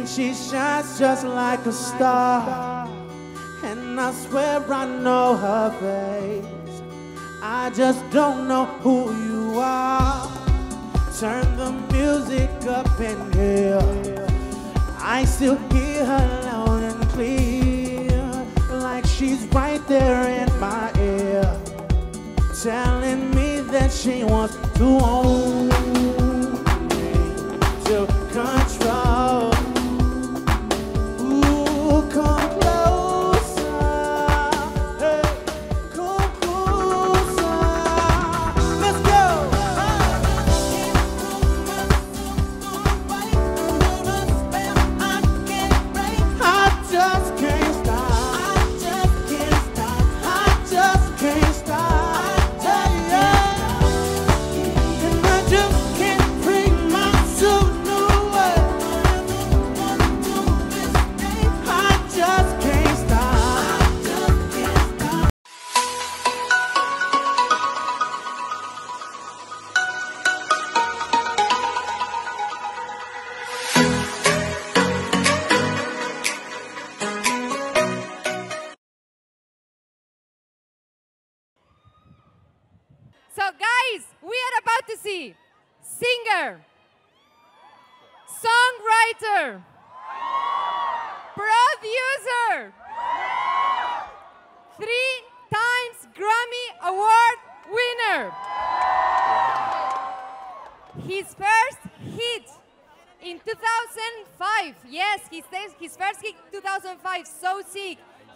And she shines just like a star. And I swear I know her face. I just don't know who you are. Turn the music up in here. I still hear her loud and clear. Like she's right there in my ear. Telling me that she wants to own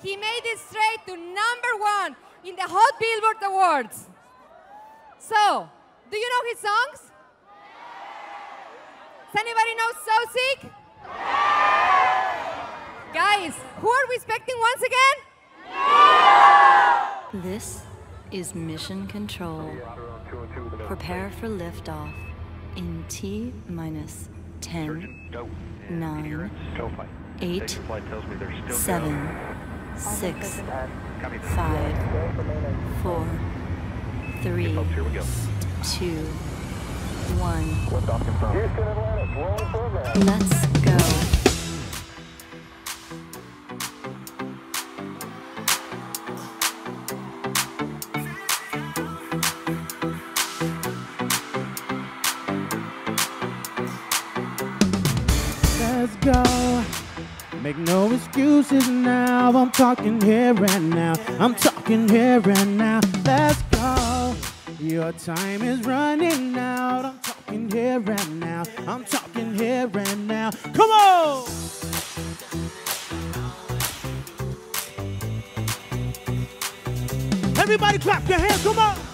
He made it straight to number one in the Hot Billboard Awards. So, do you know his songs? Does anybody know So Sick? Guys, who are we expecting once again? This is Mission Control. Prepare for liftoff in T minus 10, 9, 8, 7, 6, 5, 4, 3, 2, 1. Let's go. Make no excuses now. I'm talking here and now. I'm talking here and now. Let's go. Your time is running out. I'm talking here and now. I'm talking here and now. Come on. Everybody clap your hands. Come on.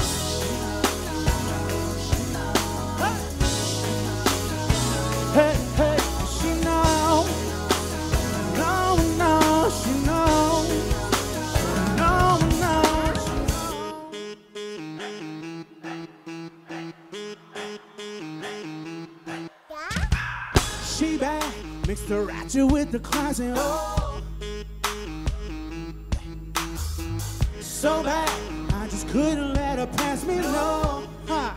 ratchet with the classy. Oh, so bad, I just couldn't let her pass me. No, huh.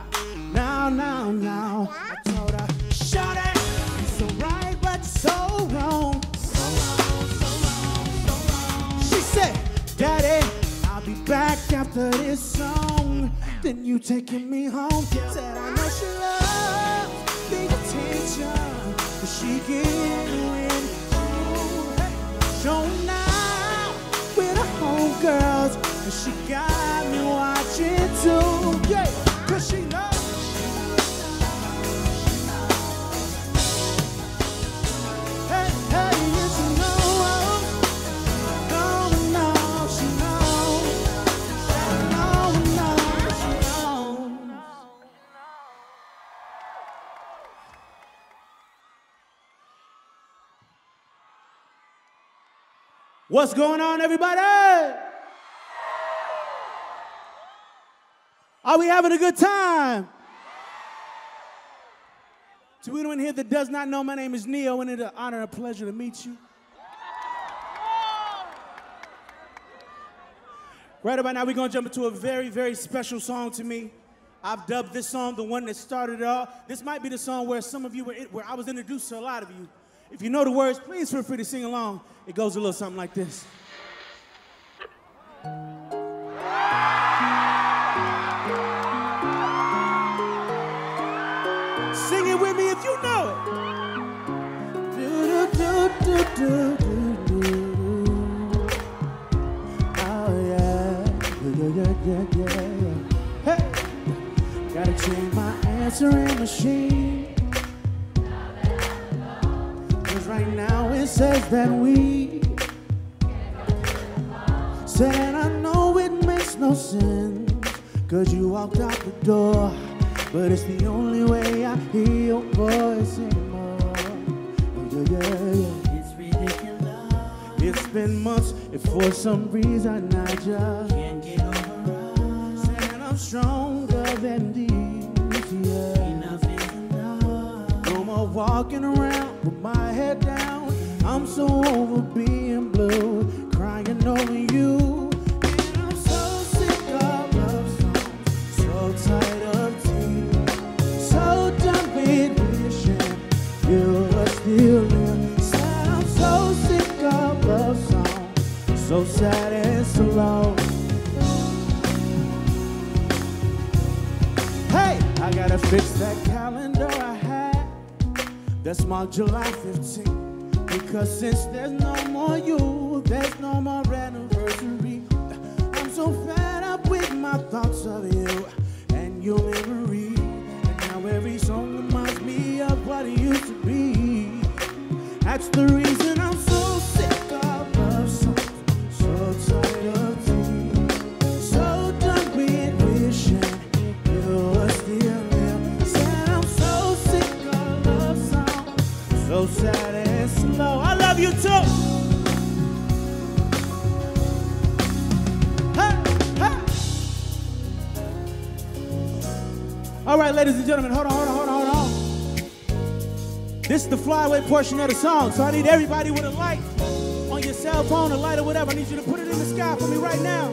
now, now, now. I told her, shut it. You're so right, but you're so wrong. She said, Daddy, I'll be back after this song. Then you taking me home. Said I know she loves the attention, but she when show now with her homegirls, and she got me watching too. Yeah, cause she knows. What's going on, everybody? Are we having a good time? To anyone here that does not know, my name is Ne-Yo, and it's an honor and a pleasure to meet you. Right about now, we're gonna jump into a very, very special song to me. I've dubbed this song the one that started it all. This might be the song where some of you were, where I was introduced to a lot of you. If you know the words, please feel free to sing along. It goes a little something like this. Sing it with me if you know it. Do, do, do, do, do, do, do. Oh yeah, yeah, yeah, yeah, yeah. Hey, gotta change my answering machine. Right now it says that we said I know it makes no sense. Cause you walked out the door. But it's the only way I hear your voice anymore. Yeah, yeah, yeah. It's ridiculous. It's been months, and for some reason I just Can't get over us. Saying I'm stronger than these, walking around with my head down. I'm so over being blue, crying over you. And I'm so sick of love songs, so tired of tears, so done with wishing you were still here. Said I'm so sick of love songs, so sad and so slow. Hey, I gotta fix that calendar that's my July 15th. Because since there's no more you, there's no more anniversary. I'm so fed up with my thoughts of you and your memory. And now every song reminds me of what it used to be. That's the reason I'm so All right, ladies and gentlemen, hold on, hold on, hold on, hold on. This is the flyaway portion of the song, so I need everybody with a light on your cell phone, a light or whatever. I need you to put it in the sky for me right now.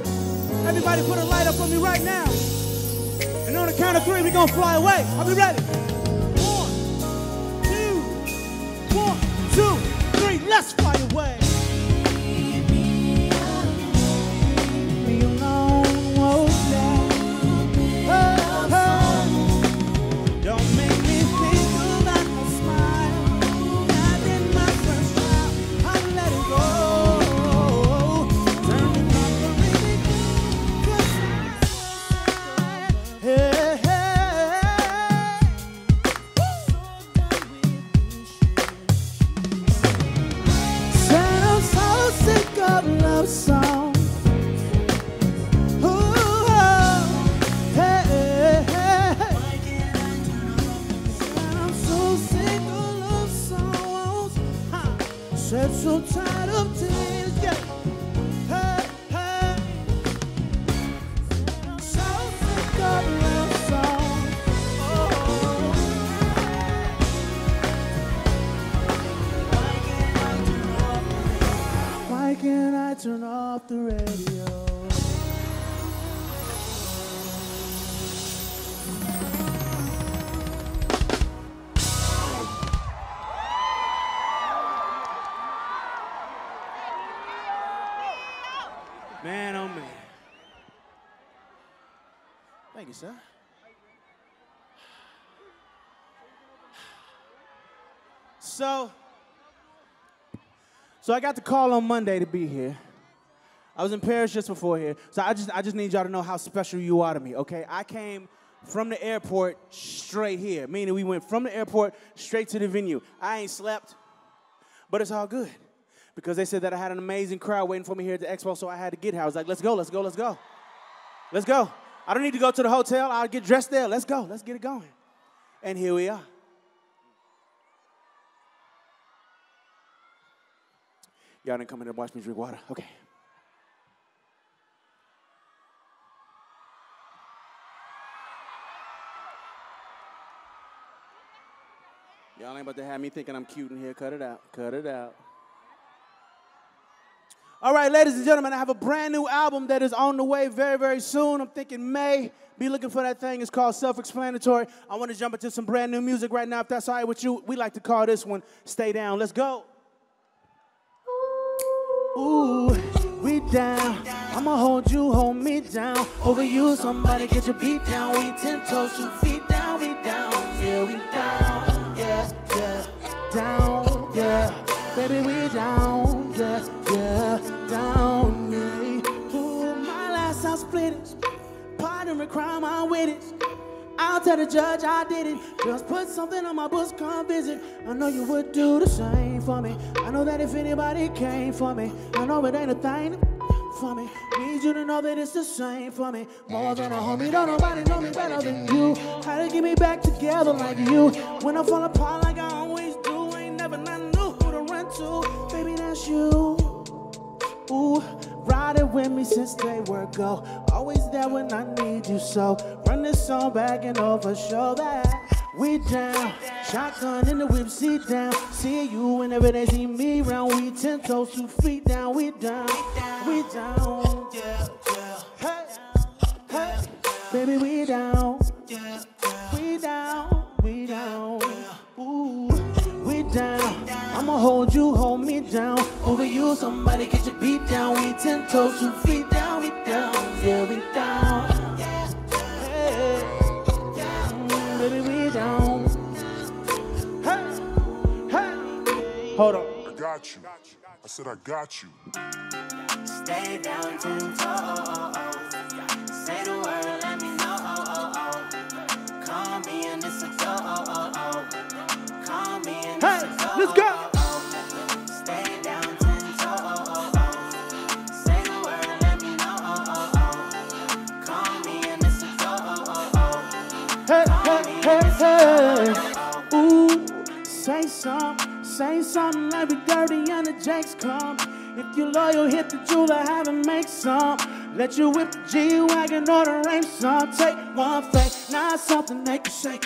Everybody put a light up for me right now. And on the count of three, we're gonna fly away. Are we ready? One, two, one, two, three, let's fly. So tired of tears, yeah. So of love. Why can't I turn off the radio? So, so I got the call on Monday to be here. I was in Paris just before here, so I just I just need y'all to know how special you are to me. Okay, I came from the airport straight here, meaning we went from the airport straight to the venue. I ain't slept, but it's all good because they said that I had an amazing crowd waiting for me here at the expo, so I had to get here. I was like, let's go, let's go, let's go, let's go. I don't need to go to the hotel. I'll get dressed there. Let's go, let's get it going. And here we are. Y'all didn't come in to watch me drink water. Okay. Y'all ain't about to have me thinking I'm cute in here. Cut it out. Cut it out. All right, ladies and gentlemen, I have a brand new album that is on the way very, very soon. I'm thinking May. Be looking for that thing. It's called Self Explanatory. I want to jump into some brand new music right now. If that's all right with you, we like to call this one Stay Down. Let's go. Ooh, we down. I'ma hold you, hold me down. Over you, somebody get your beat down. We ten toes, two feet down, we down. Yeah, we down. Yeah, yeah, down. Yeah, baby, we down. Yeah, yeah, down. Yeah. Ooh, my last house split it. Partner in crime, I'm with it. I'll tell the judge I did it. Just put something on my books, come visit. I know you would do the same for me. I know that if anybody came for me, I know it ain't a thing for me. Need you to know that it's the same for me. More than a homie, don't nobody know me better than you. How to get me back together like you. When I fall apart like I always do, ain't never nothing new who to run to. Baby, that's you. Ooh, riding with me since they were go. Always there when I need you so. Run this song back and over, show that we down. Shotgun in the whip, seat down. See you whenever they see me round. We ten toes, two feet down. We down, we down. Hey, hey, baby, we down. We down, we down. Ooh, we down. I'ma hold you, hold me down. Over you, somebody get your beat down. We ten toes, two feet down. We down, yeah, we down. Hey, baby, we down. Hey, hey. Hold on. I got you. I said I got you. Stay down ten toes. Say the word, let me know. Call me and it's a go. Hey, let's go. Say something, say something like we dirty and the Jakes come. If you loyal, hit the jeweler, have him make some. Let you whip the G-Wagon or the rain song. Take one fake, not something they can say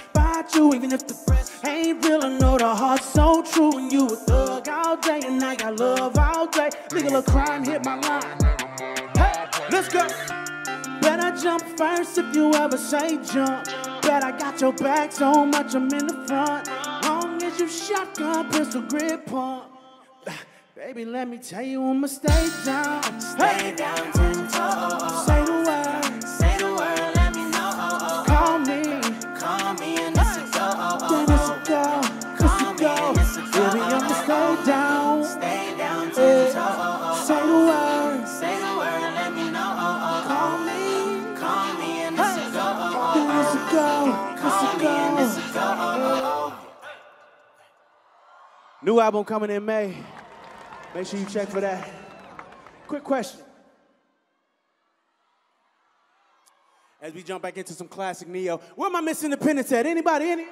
about you. Even if the press ain't real, I know the heart's so true. When you a thug all day and I got love all day. Legal crime hit my line. Hey, let's go. Bet I jump first if you ever say jump. Bet I got your back so much I'm in the front. Long as you shotgun, pistol grip pump. Baby, let me tell you I'ma stay down. Stay Hey, down ten toes. New album coming in May. Make sure you check for that. Quick question. As we jump back into some classic Ne-Yo, where am I missing the Independence at? Anybody? Any?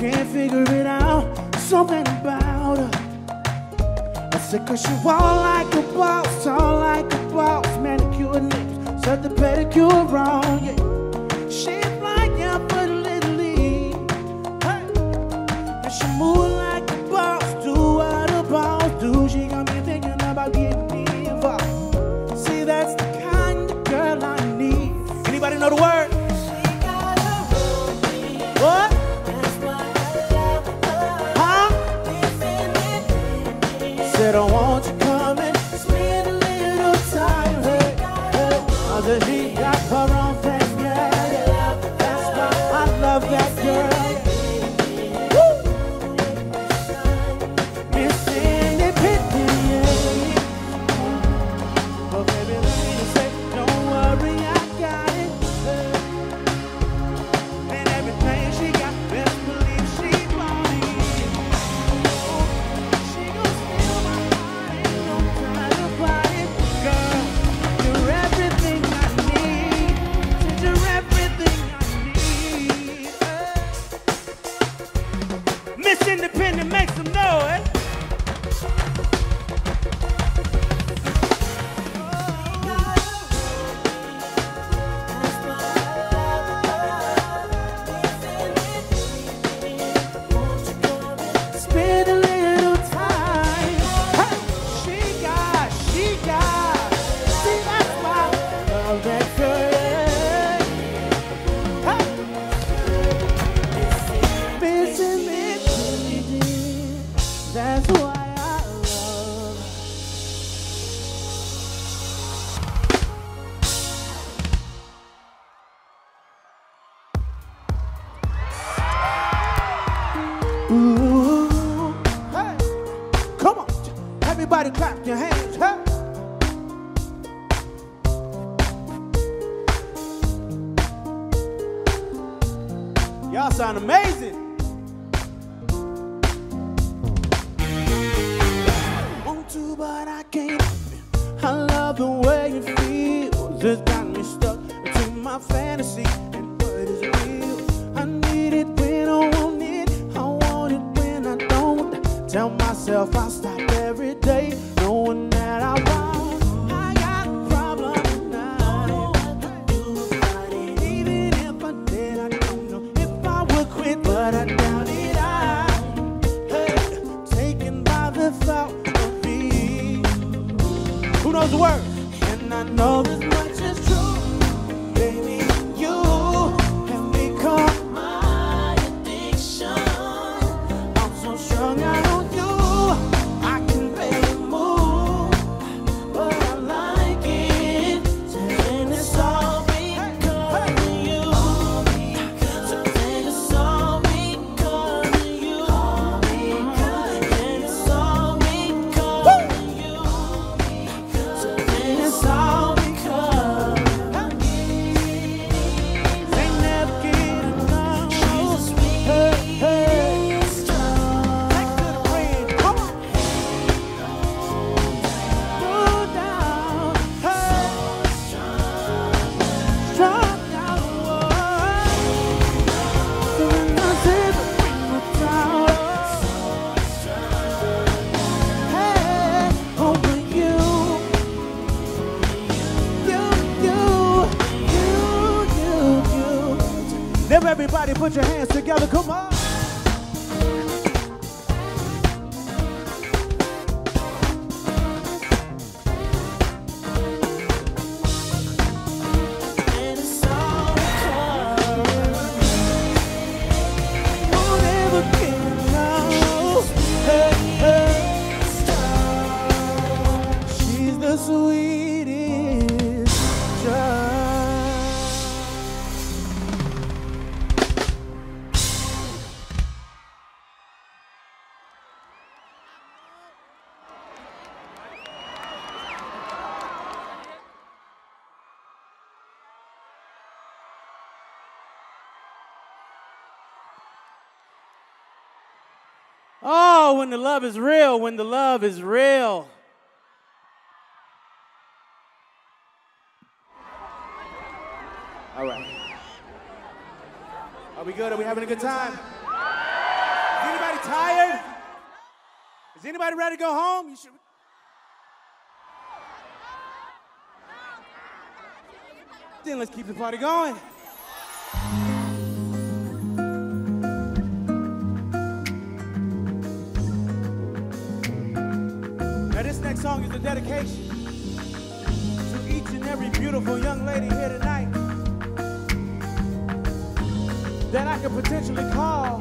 can't figure it out. Something about her. I said, cause she walk like a boss, talk like a boss. Manicure nails, set the pedicure wrong, yeah. Shaped like Alpha Little League. Hey. And she move like a boss, do what a boss do. She got me thinking about getting me involved. See, that's the kind of girl I need. Anybody know the word? around a man. put your hands together. Come on. Love is real, when the love is real. All right. Are we good? Are we having a good time? Is anybody tired? Is anybody ready to go home? You should. Then let's keep the party going. This song is a dedication to each and every beautiful young lady here tonight that I could potentially call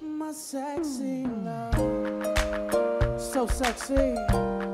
my sexy love. So sexy.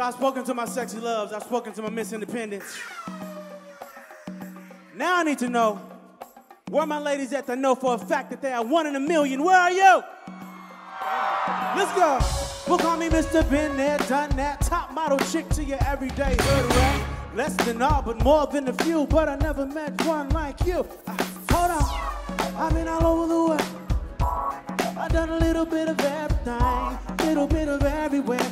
So I've spoken to my sexy loves. I've spoken to my Miss Independence. Now I need to know where my ladies at that know for a fact that they are one in a million. Where are you? Let's go. Well, call me Mr. Been there, done that. Top model chick to your everyday hood rat. Less than all, but more than a few. But I never met one like you. Hold on. I've been all over the world. I've done a little bit of everything, little bit of everywhere,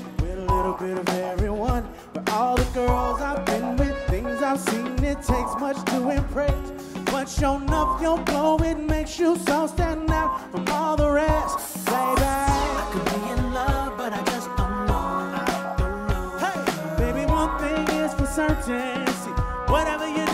little bit of everyone. But all the girls I've been with, things I've seen, it takes much to impress. But sure enough, your glow, it makes you so stand out from all the rest. Baby, I could be in love, but I just don't know. Hey, baby, one thing is for certain. See, whatever you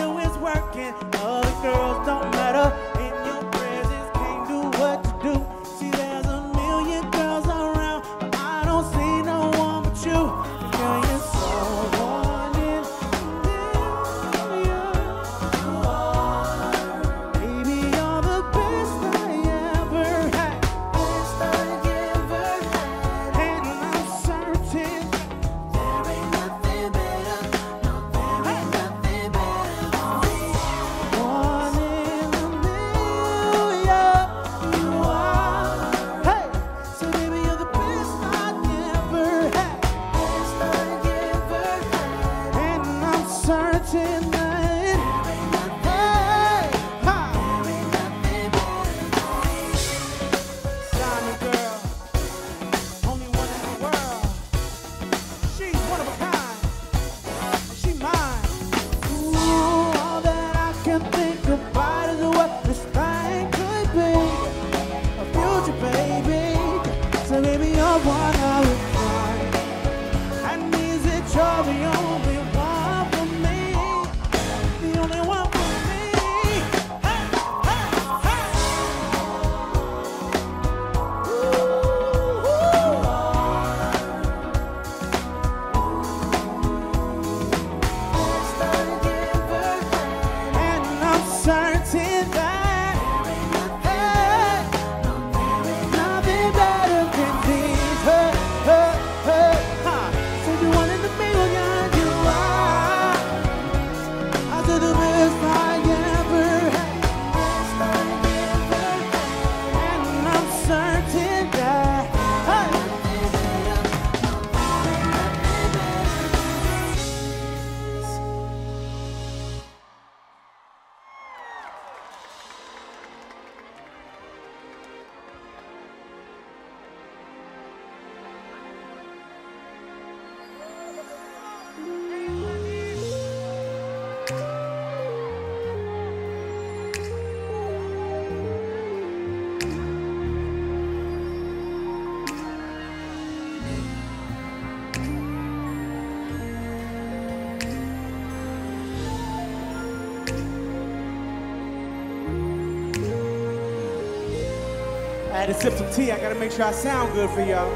had to sip some tea. I gotta make sure I sound good for y'all.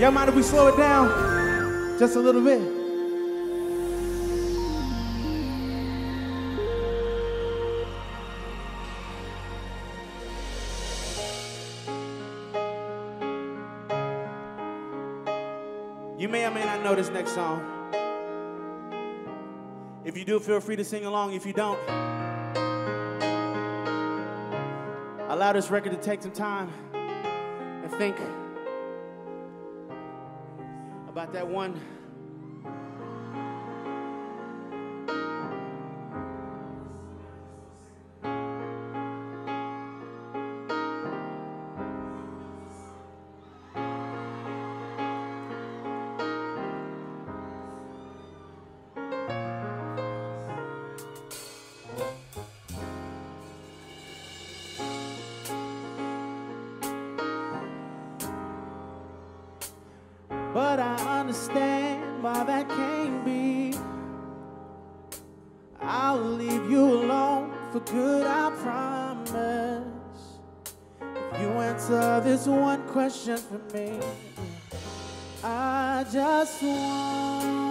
Y'all mind if we slow it down just a little bit? You may or may not know this next song. If you do, feel free to sing along. If you don't, allow this record to take some time and think about that one. but I understand why that can't be. I'll leave you alone for good, I promise. If you answer this one question for me, I just want.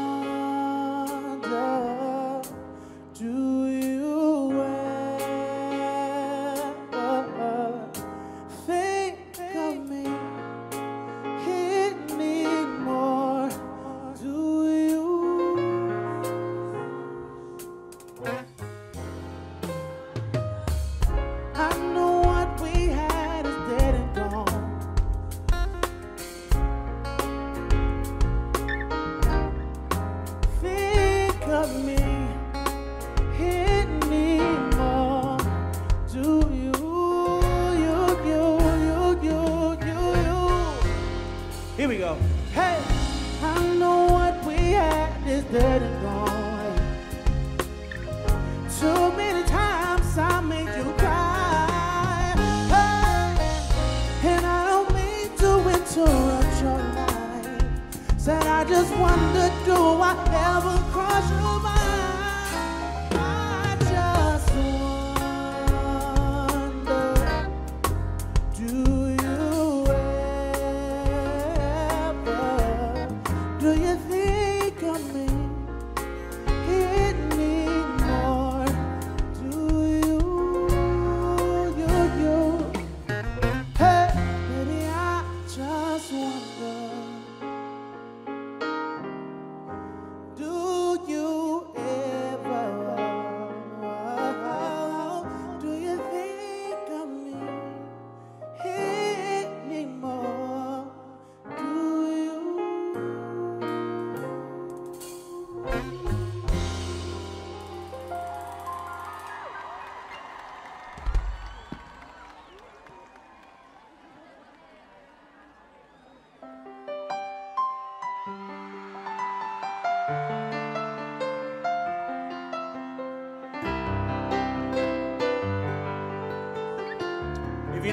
我的。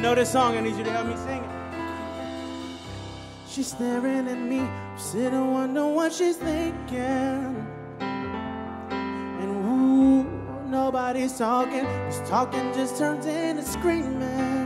You know this song, I need you to help me sing it. She's staring at me, sitting wondering what she's thinking. And ooh, nobody's talking, cause talking just turns into screaming.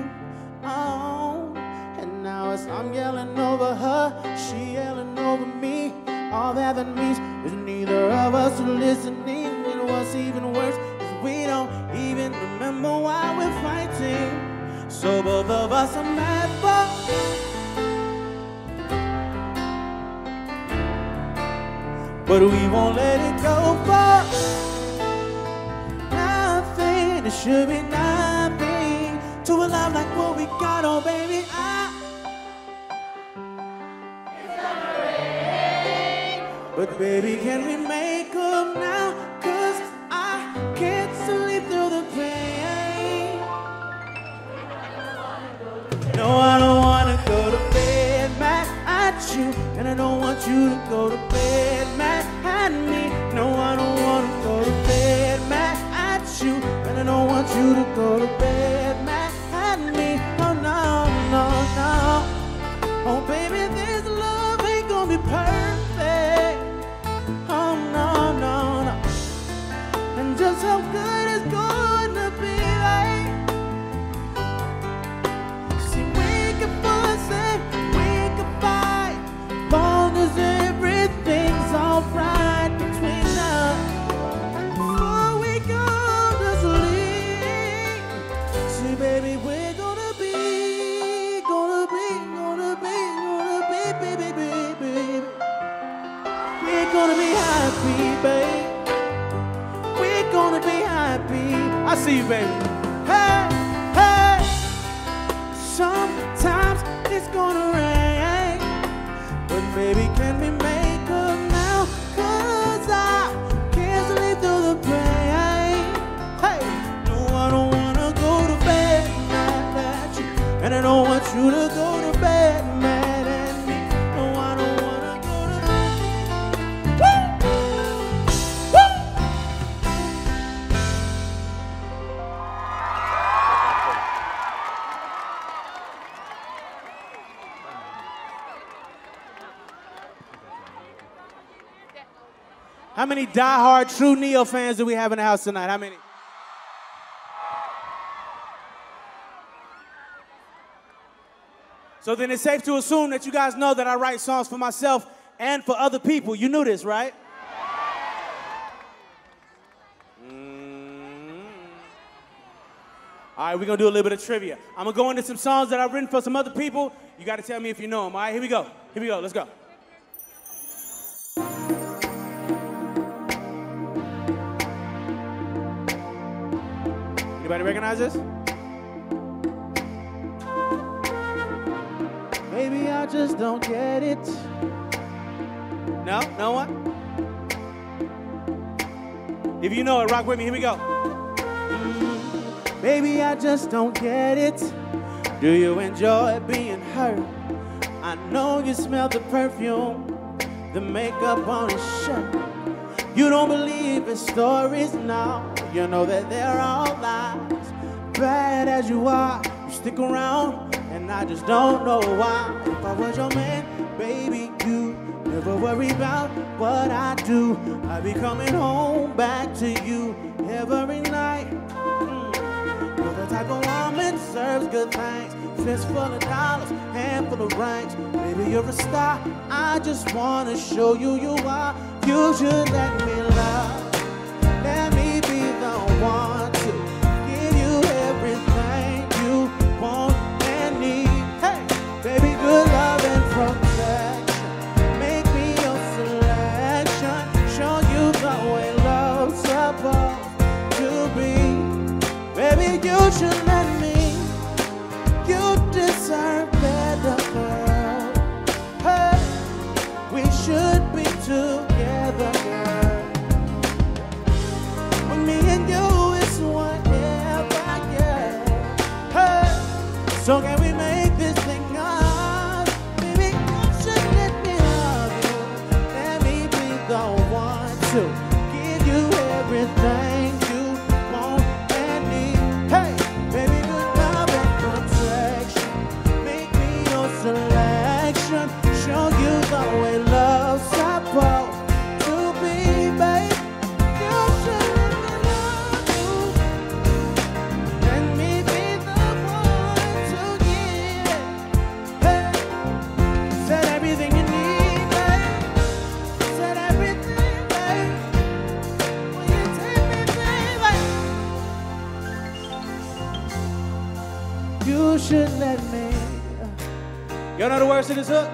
Won't let it go for nothing. It should be nothing to a love like what we got, oh baby. I But baby, can we die-hard true Ne-Yo fans do we have in the house tonight? How many? So then it's safe to assume that you guys know that I write songs for myself and for other people. You knew this, right? Mm. All right, we're gonna do a little bit of trivia. I'm gonna go into some songs that I've written for some other people. You gotta tell me if you know them. All right, here we go. Here we go. Let's go. Maybe I just don't get it. No? No one? If you know it, rock with me. Here we go. Maybe I just don't get it. Do you enjoy being hurt? I know you smell the perfume, the makeup on his shirt. You don't believe in stories now. You know that they're all lies. Bad as you are, you stick around, and I just don't know why. If I was your man, baby, you never worry about what I do. I be coming home back to you every night. Mm. You're the type of woman serves good things. Fist full of dollars, handful of rings. Baby, you're a star. I just wanna show you you are. You should let me love. Let me. You deserve better, girl. We should be together, girl. Me and you, so can we Y'all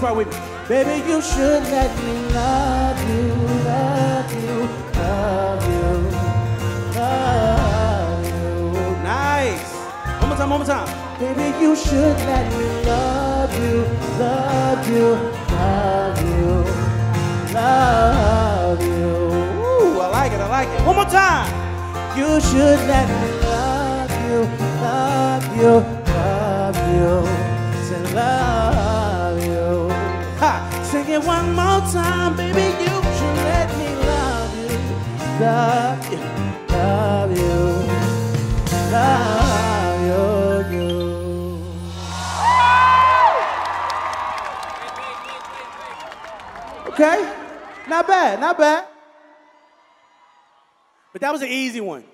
part with me. Baby, you should let me love you, love you, love you, love you. Nice. One more time, one more time. Baby, you should let me love you, love you, love you, love you. Ooh, I like it, I like it. One more time. You should let me love you, love you, love you, say love one more time, baby. You should let me love you, love you, love you, love you. you. Okay, not bad, not bad. But that was an easy one.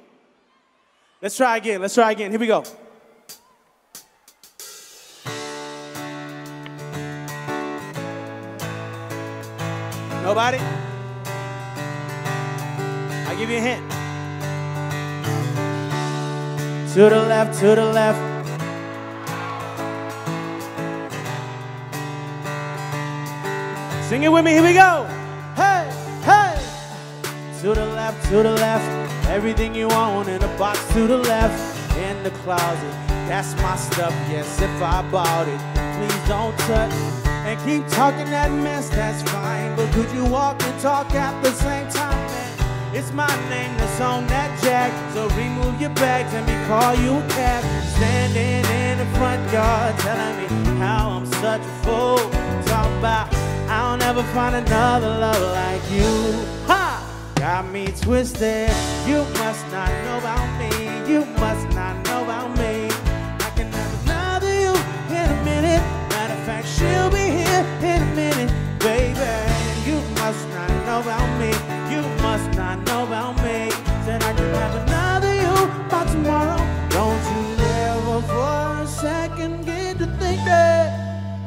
Let's try again. Let's try again. Here we go. Nobody? I'll give you a hint. To the left, to the left. Sing it with me. Here we go. Hey, hey. To the left, to the left. Everything you want in a box to the left. In the closet. That's my stuff. Yes, if I bought it, please don't touch. And keep talking that mess, that's fine. But could you walk and talk at the same time, man? It's my name that's on that Jag. So remove your bags and me call you a cab. Standing in the front yard telling me how I'm such a fool. Talk about I'll never find another love like you. Ha! Got me twisted. You must not know about me. You must not know about me. You must not know about me. Said I can have another you by tomorrow. Don't you ever for a second get to thinking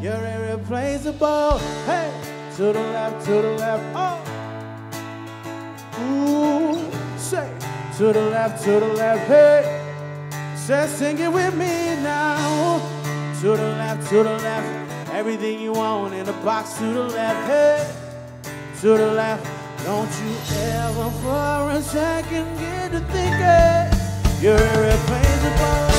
you're irreplaceable. Hey, to the left, to the left. Oh. Ooh, say to the left, to the left, hey. Say, sing it with me now. To the left, to the left. Everything you want in a box to the left, hey. To the left. Don't you ever for a second get to thinking you're irreplaceable.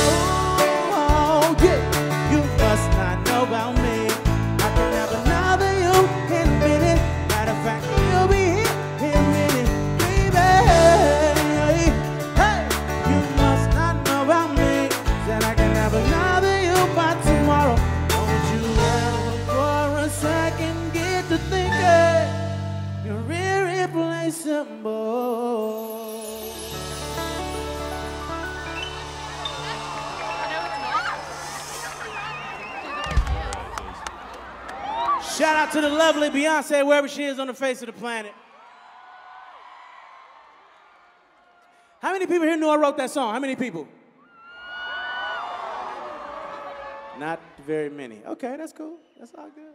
Shout out to the lovely Beyonce, wherever she is on the face of the planet. How many people here knew I wrote that song? How many people? Not very many. Okay, that's cool. That's all good.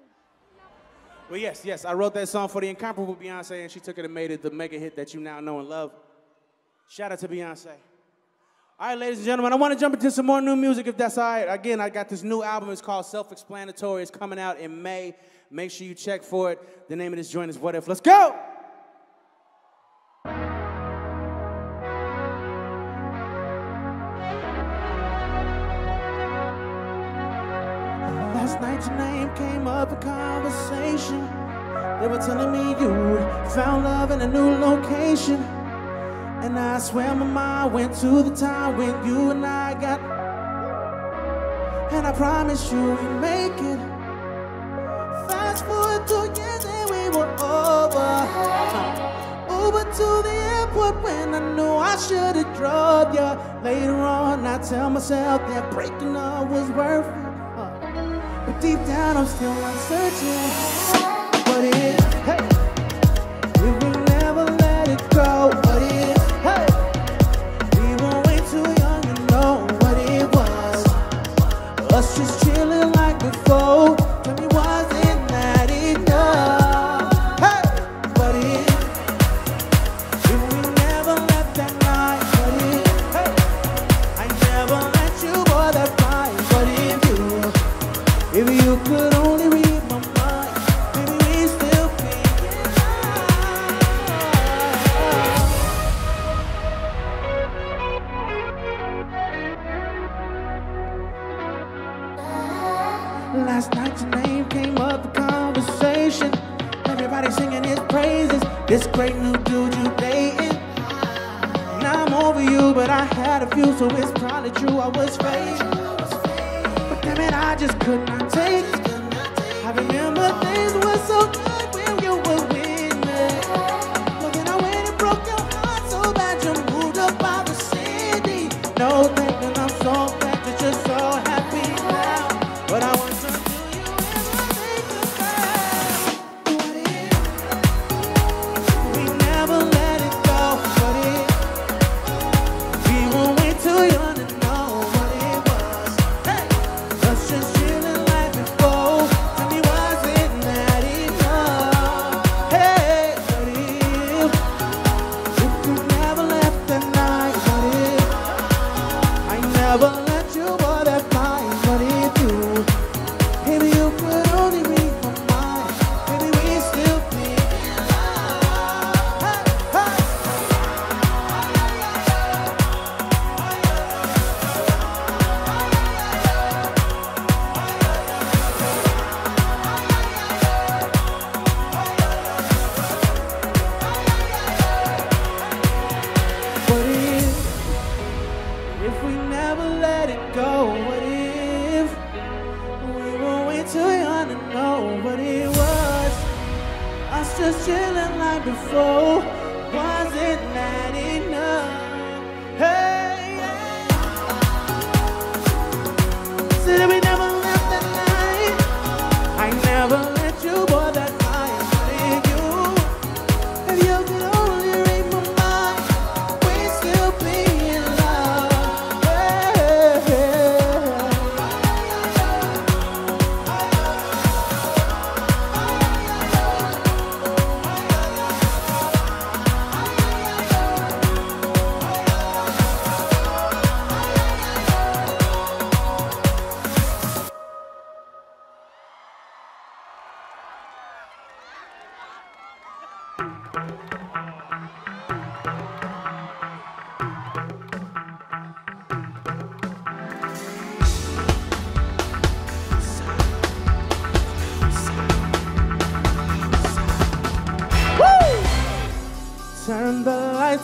Well, yes, yes, I wrote that song for the incomparable Beyonce, and she took it and made it the mega hit that you now know and love. Shout out to Beyonce. All right, ladies and gentlemen, I want to jump into some more new music if that's all right. Again, I got this new album. It's called Self Explanatory. It's coming out in May. Make sure you check for it. The name of this joint is What If. Let's go! Last night your name came up in conversation. They were telling me you found love in a new location. And I swear my mind went to the time when you and I got. And I promise you we'd make it together we were over. Over to the airport when I knew I should have drove ya. Later on, I tell myself that breaking up was worth it. But deep down, I'm still searching.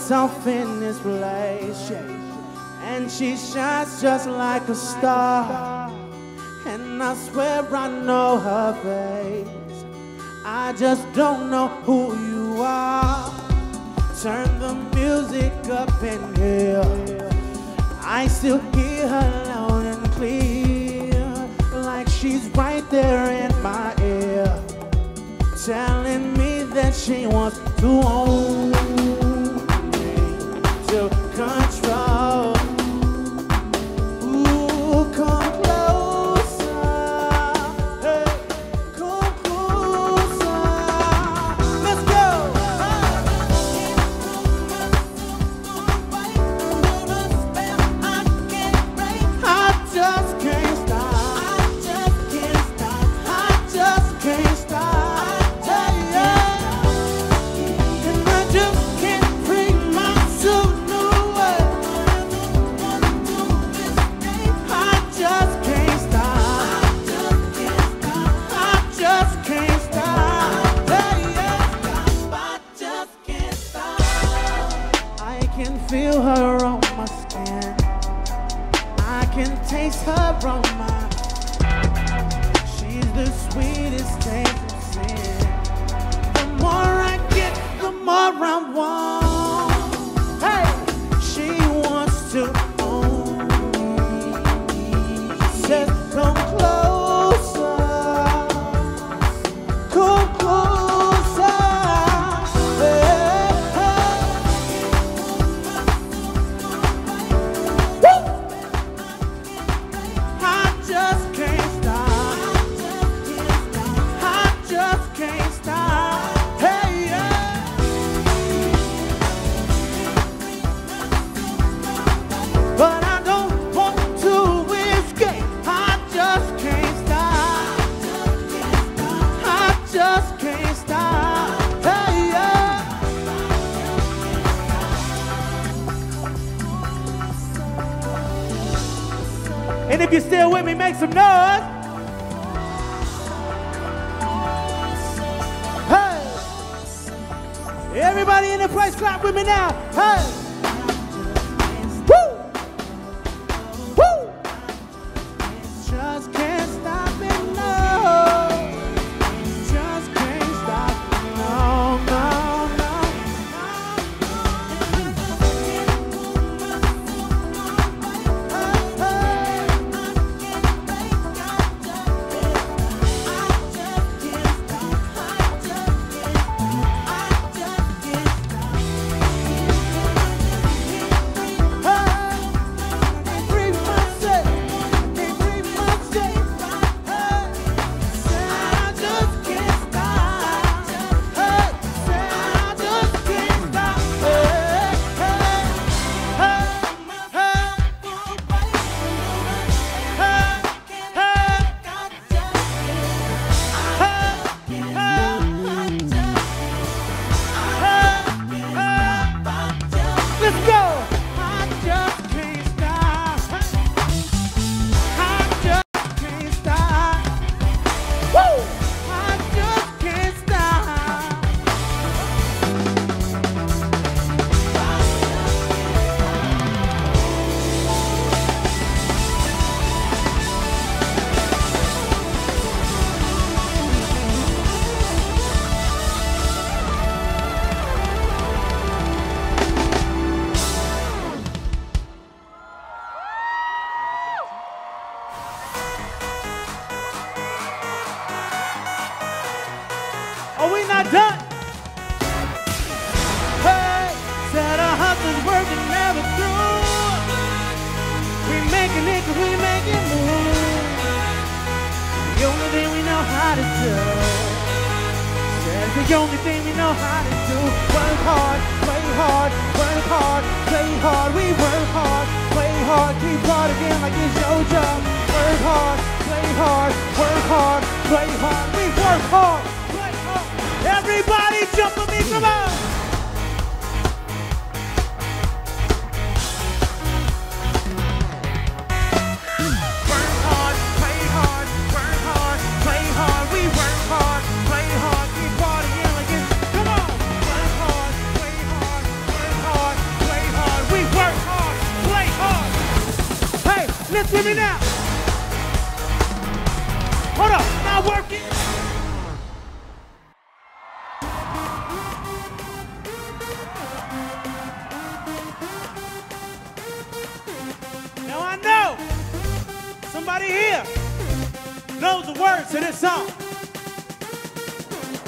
lights in this place, and she shines just like a star. And I swear I know her face. I just don't know who you are. Turn the music up in here. I still hear her loud and clear, like she's right there in my ear, telling me that she wants to own. Words to this song.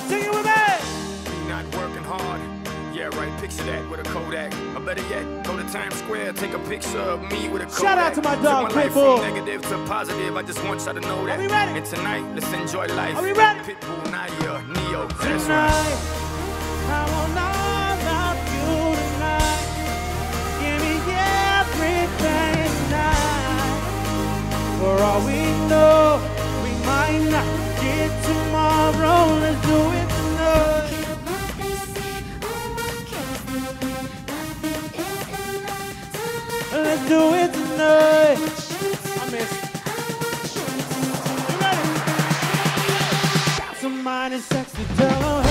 Sing it with me. Not working hard. Yeah, right. Picture that with a Kodak. Or better yet, go to Times Square, take a picture of me with a Kodak. Shout out to my dog, Pitbull. negative to positive. I just want y'all to know that. Are we ready? And tonight, let's enjoy life. Are we ready? Pitbull, Nadia, Ne-Yo. That's. Tonight, I want all of you tonight. Give me everything tonight. For all we know, might not get tomorrow. Let's do it tonight. Let's do it tonight. I miss. You ready? Got somebody sexy, tell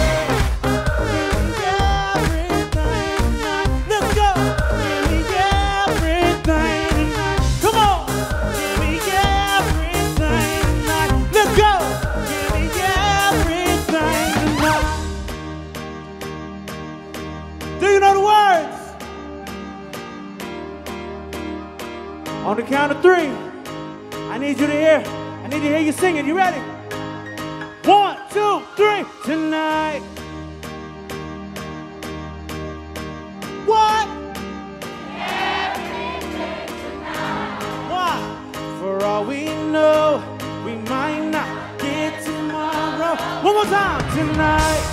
count of three, I need you to hear. I need to hear you singing. You ready? One, two, three. Tonight. What? Why? For all we know, we might not get tomorrow. One more time. Tonight.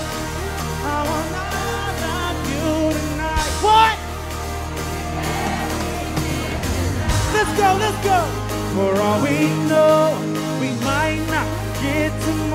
Go, let's go. For all we know, we might not get tomorrow.